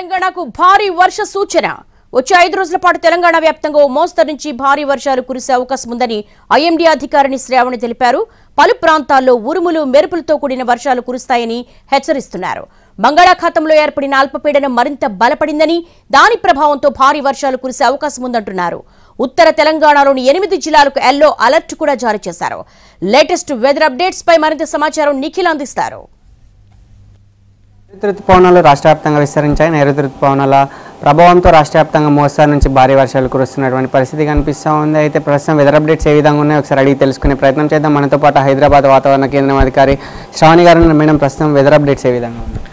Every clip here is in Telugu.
తెలంగాణకు భారీ వర్ష సూచన. వచ్చే ఐదు రోజుల పాటు తెలంగాణ వ్యాప్తంగా మోస్తరు నుంచి భారీ వర్షాలు కురిసే అవకాశం ఉందని ఐఎండీ అధికారిని శ్రావణి తెలిపారు. పలు ప్రాంతాల్లో ఉరుములు మెరుపులతో కూడిన వర్షాలు కురుస్తాయని హెచ్చరిస్తున్నారు. బంగాళాఖాతంలో ఏర్పడిన అల్పపీడనం మరింత బలపడిందని దాని ప్రభావంతో భారీ వర్షాలు కురిసే అవకాశం ఉందంటున్నారు. ఉత్తర తెలంగాణలోని ఎనిమిది జిల్లాలకు ఎల్లో అలర్ట్ కూడా జారీ చేశారు. లేటెస్ట్ వెదర్ అప్డేట్స్ పై మరింత సమాచారం నిఖిల్ అందిస్తారు. నైరుతి రుతుపవనాలు రాష్ట్ర వ్యాప్తంగా విస్తరించాయి. నైరుతి ఋతుపవనాల ప్రభావంతో రాష్ట్ర వ్యాప్తంగా మోస్తారు నుంచి భారీ వర్షాలు కురుస్తున్నటువంటి పరిస్థితి కనిపిస్తూ ఉంది. అయితే ప్రస్తుతం వెదర్ అప్డేట్స్ ఏ విధంగా ఉన్నాయో ఒకసారి అడిగి తెలుసుకునే ప్రయత్నం చేద్దాం. మనతో పాటు హైదరాబాద్ వాతావరణ కేంద్రం అధికారి శ్రావణి గారు మేడం ప్రస్తుతం వెదర్ అప్డేట్స్ ఏ విధంగా ఉన్నాయి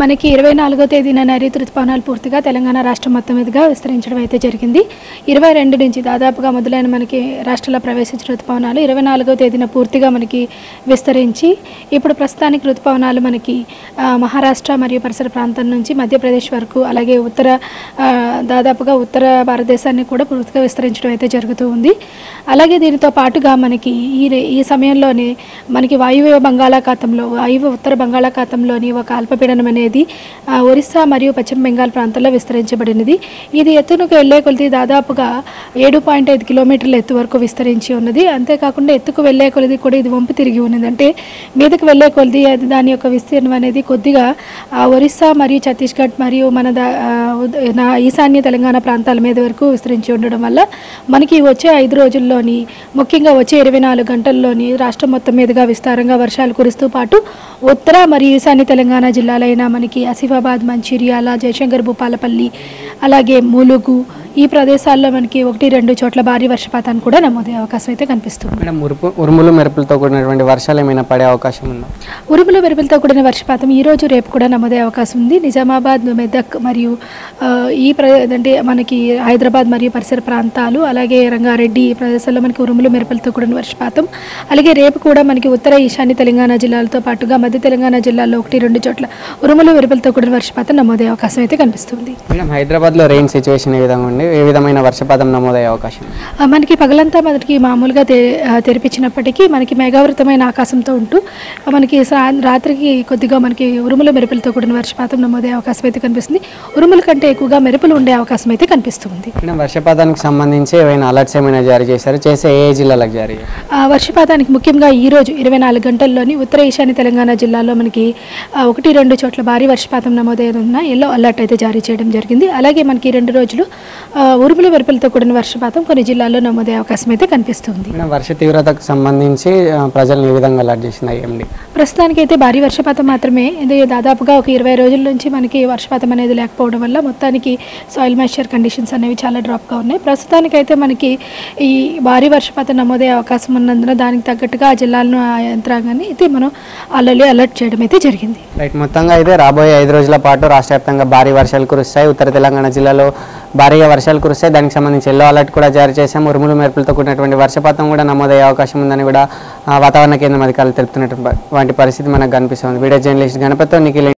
మనకి ఇరవై నాలుగో తేదీన నైరుతి ఋతుపవనాలు పూర్తిగా తెలంగాణ రాష్ట్రం మొత్తం మీదుగా విస్తరించడం అయితే జరిగింది. ఇరవై రెండు నుంచి దాదాపుగా మొదలైన మనకి రాష్ట్రంలో ప్రవేశించిన ఋతుపవనాలు ఇరవై నాలుగో తేదీన పూర్తిగా మనకి విస్తరించి ఇప్పుడు ప్రస్తుతానికి ఋతుపవనాలు మనకి మహారాష్ట్ర మరియు పరిసర ప్రాంతం నుంచి మధ్యప్రదేశ్ వరకు అలాగే ఉత్తర దాదాపుగా ఉత్తర భారతదేశాన్ని కూడా పూర్తిగా విస్తరించడం అయితే జరుగుతూ ఉంది. అలాగే దీనితో పాటుగా మనకి ఈ ఈ సమయంలోనే మనకి వాయువ్య బంగాళాఖాతంలో వాయువ్య ఉత్తర బంగాళాఖాతంలోని ఒక అల్పపీడనం అనేది ఒరిస్సా మరియు పశ్చిమ బెంగాల్ ప్రాంతాల్లో విస్తరించబడినది. ఇది ఎత్తునకు వెళ్ళే కొలిది దాదాపుగా ఏడు పాయింట్ ఐదు కిలోమీటర్ల ఎత్తు వరకు విస్తరించి ఉన్నది. అంతేకాకుండా ఎత్తుకు వెళ్ళే కొలిది కూడా ఇది వంపు తిరిగి ఉన్నది. అంటే మీదకు వెళ్ళే కొలిది అది దాని యొక్క విస్తీర్ణం అనేది కొద్దిగా ఒరిస్సా మరియు ఛత్తీస్గఢ్ మరియు మన దా- నా ఈశాన్య తెలంగాణ ప్రాంతాల మీద వరకు విస్తరించి ఉండడం వల్ల మనకి వచ్చే ఐదు రోజుల్లోని ముఖ్యంగా వచ్చే ఇరవై నాలుగు గంటల్లోని రాష్ట్రం మొత్తం మీదుగా విస్తారంగా వర్షాలు కురుస్తూ పాటు ఉత్తర మరియు ఈశాన్య తెలంగాణ జిల్లా జిల్లాలైన మనకి ఆసిఫాబాద్ మంచిర్యాల జయశంకర్ భూపాలపల్లి అలాగే ములుగు ఈ ప్రదేశాల్లో మనకి ఒకటి రెండు చోట్ల భారీ వర్షపాతాన్ని కూడా నమోదయ్యే అవకాశం అయితే కనిపిస్తుంది. మేడం ఉరుపు ఉరుములు మెరుపులతో కూడినటువంటి వర్షాలు ఏమైనా పడే అవకాశం ఉందా? ఉరుములు మెరుపులతో కూడిన వర్షపాతం ఈ రోజు రేపు కూడా నమోదయ్యే అవకాశం ఉంది. నిజామాబాద్ మెదక్ మరియు ఈ అంటే మనకి హైదరాబాద్ మరియు పరిసర ప్రాంతాలు అలాగే రంగారెడ్డి ఈ ప్రదేశాల్లో మనకి ఉరుములు మెరుపులతో కూడిన వర్షపాతం. అలాగే రేపు కూడా మనకి ఉత్తర ఈశాన్య తెలంగాణ జిల్లాలతో పాటుగా మధ్య తెలంగాణ జిల్లాల్లో ఒకటి రెండు చోట్ల ఉరుములు మెరుపులతో కూడిన వర్షపాతం నమోదయ్యే అవకాశం అయితే కనిపిస్తుంది. మేడం హైదరాబాద్లో రెయిన్ సిచ్యువేషన్ ఏ విధంగా ఉంది? ఏ విధమైన వర్షపాతం నమోదయ్యే అవకాశం? మనకి పగలంతా మనకి మామూలుగా తెరిపించినప్పటికీ మనకి మేఘావృతమైన ఆకాశంతో ఉంటూ మనకి రాత్రికి కొద్దిగా మనకి ఉరుముల మెరుపులతో కూడిన వర్షపాతం నమోదయ్యే అవకాశం అయితే కనిపిస్తుంది. ఉరుముల కంటే ఎక్కువగా మెరుపులు ఉండే అవకాశం అయితే కనిపిస్తుంది. వర్షపాతానికి సంబంధించి ఏమైనా అలర్ట్స్ ఏమైనా జారీ చేశారు? చేస్తే ఏ జిల్లాలకు జారీ? వర్షపాతానికి ముఖ్యంగా ఈ రోజు ఇరవై నాలుగు గంటల్లోని ఉత్తర ఈశాన్య తెలంగాణ జిల్లాలో మనకి ఒకటి రెండు చోట్ల భారీ వర్షపాతం నమోదైన ఎల్లో అలర్ట్ అయితే జారీ చేయడం జరిగింది. అలాగే మనకి రెండు రోజులు ఉరుముల మెరుపులతో కూడిన వర్షపాతం కొన్ని జిల్లాల్లో నమోదయ్యే అవకాశం అయితే కనిపిస్తుంది. వర్ష తీవ్రతకు సంబంధించి ఆ, ప్రజలను ఏ విధంగా అలర్ట్ చేసింది ఐఎండి? ప్రస్తుతానికైతే భారీ వర్షపాతం మాత్రమే. ఇది దాదాపుగా ఒక ఇరవై రోజుల నుంచి మనకి వర్షపాతం అనేది లేకపోవడం వల్ల మొత్తానికి సాయిల్ మాయిశ్చర్ కండిషన్స్ అనేవి చాలా డ్రాప్గా ఉన్నాయి. ప్రస్తుతానికైతే మనకి ఈ భారీ వర్షపాతం నమోదయ్యే అవకాశం ఉన్నందున దానికి తగ్గట్టుగా ఆ జిల్లాలను ఆ యంత్రాంగాన్ని అయితే మనం ఆల్రెడీ అలర్ట్ చేయడం అయితే జరిగింది. రైట్ మొత్తంగా అయితే రాబోయే ఐదు రోజుల పాటు రాష్ట్ర వ్యాప్తంగా భారీ వర్షాలు కురుస్తాయి. ఉత్తర తెలంగాణ జిల్లాలో భారీగా వర్షాలు కురిస్తే దానికి సంబంధించి ఎల్లో అలర్ట్ కూడా జారీ చేశాం. ఉరుములు మెరుపులతో కూడినటువంటి వర్షపాతం కూడా నమోదయ్యే అవకాశం ఉందని కూడా వాతావరణ కేంద్రం అధికారులు తెలుపుతున్నటువంటి పరిస్థితి మనకు కనిపిస్తుంది. Video journalist గణపతితో Nikhil